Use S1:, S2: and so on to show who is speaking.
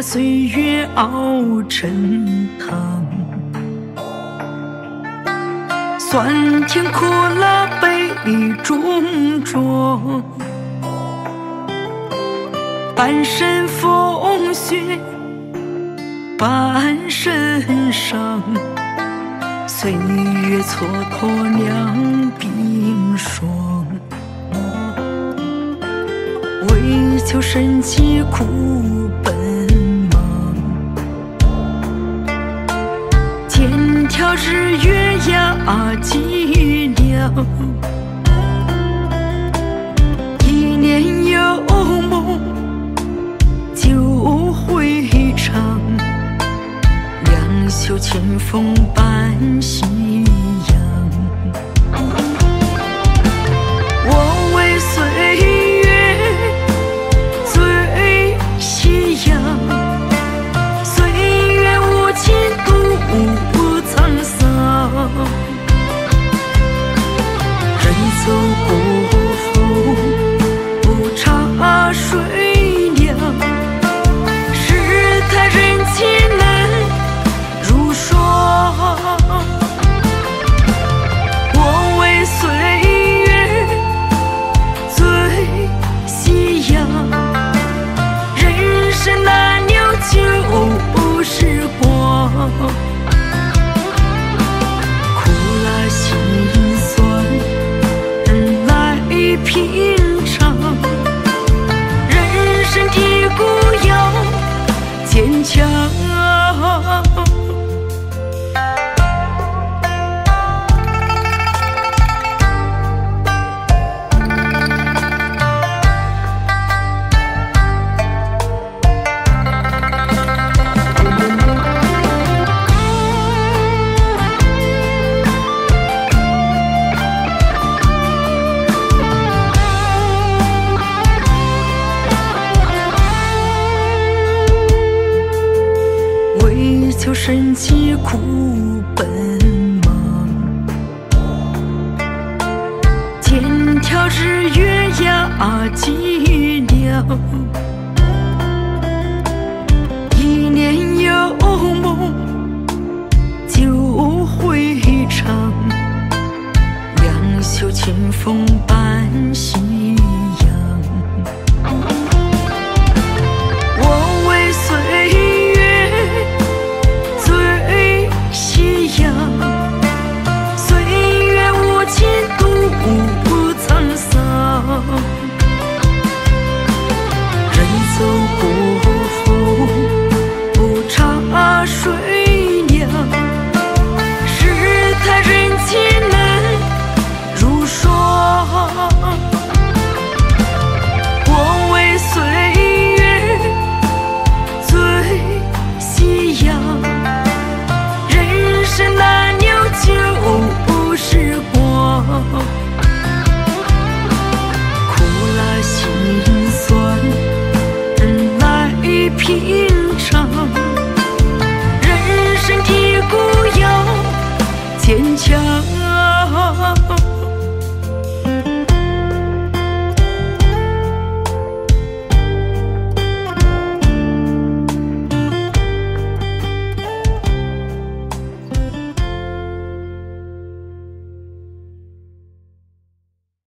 S1: 把岁月熬成汤，酸甜苦辣杯里装。半身风雪，半身伤，岁月蹉跎，两鬓霜。为求生计，苦。日月牙寂寥一帘幽梦就会长两袖清风伴夕求。求生计苦奔忙，肩挑日月压脊梁。